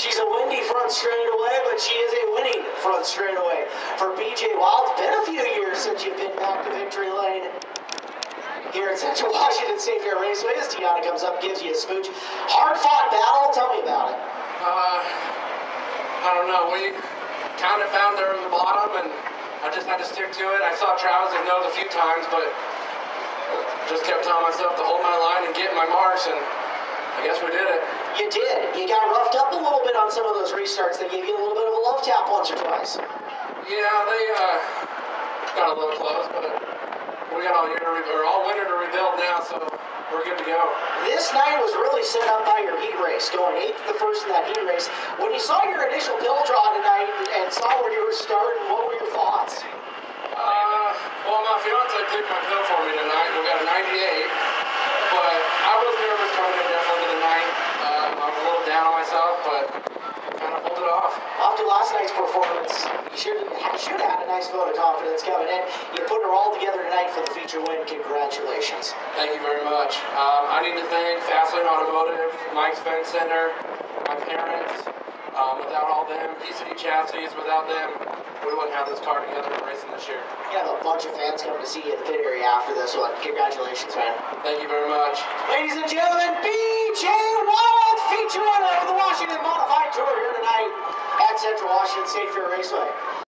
She's a windy front straightaway, but she is a winning front straightaway. For BJ Wild, it's been a few years since you've been back to victory lane. Here at Central Washington State Fair Raceway, as Tiana comes up, gives you a smooch. Hard fought battle. Tell me about it. Uh, I don't know. We kind of found her at the bottom, and I just had to stick to it. I saw Travis and nose a few times, but just kept telling myself to hold my line and get my marks, and I guess we did it. You did. You got roughed up a little bit on some of those restarts. They gave you a little bit of a love tap once or twice. Yeah, they uh, got a little close, but we got all year to or all winter to rebuild now, so we're good to go. This night was really set up by your heat race, going eighth the first in that heat race. When you saw your initial pill draw tonight and saw where you were starting, what were your thoughts? Uh, well, my fiance picked my pill for me tonight. We got a 98, but I was nervous coming in definitely to the night. Um, I was a little down on myself, but kind of pulled it off. After last night's performance, you should should have had a nice vote of confidence coming in. You put her all together tonight for the feature win. Congratulations. Thank you very much. Um, I need to thank Fastlane Automotive, Mike Spence Center, my parents. Um, without all them, PCD Chassis, without them, we wouldn't have this car together and racing this year. You have a bunch of fans coming to see you in the pit area after this one. Congratulations, man. Thank you very much. Ladies and gentlemen, BJ Wild feature winner of the Washington Modified Tour here tonight at Central Washington State Fair Raceway.